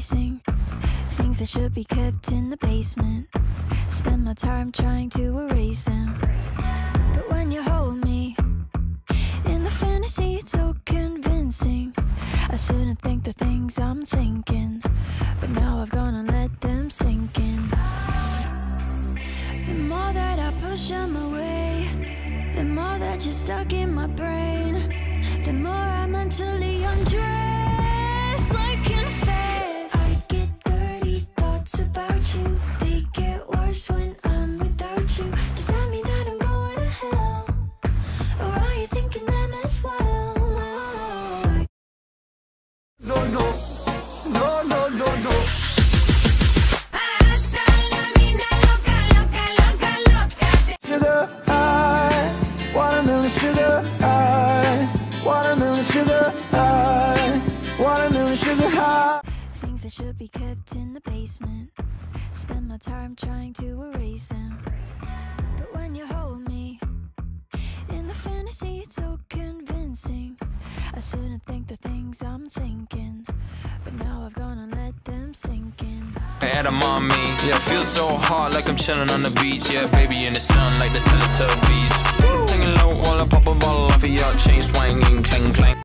chasing things that should be kept in the basement. Spend my time trying to erase them. But when you hold me in the fantasy, it's so convincing. I shouldn't think the things I'm thinking, but now I've gone and let them sink in. The more that I push them away, the more that you're stuck in my brain, the more I mentally sugar high, watermelon sugar high. Things that should be kept in the basement. Spend my time trying to erase them. But when you hold me in the fantasy, it's so convincing. I shouldn't think the things I'm thinking, but now I've gone and let them sink in. At a mommy, yeah, feel so hot like I'm chilling on the beach. Yeah, baby in the sun like the Teletubbies. Singing low while I pop a bottle off of your chain swinging, clang clang.